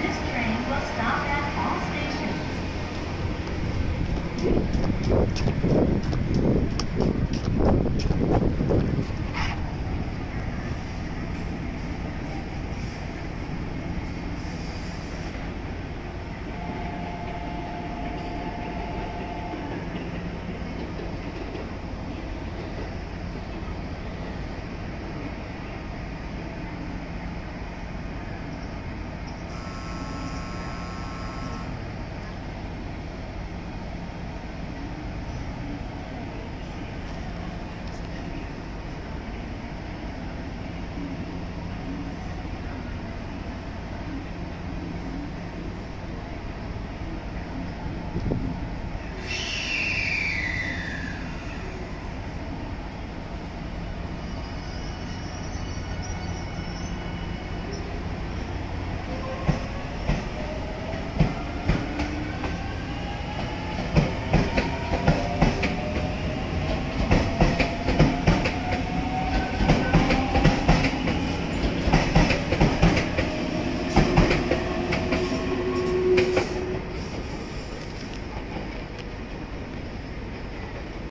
This train will stop at all stations.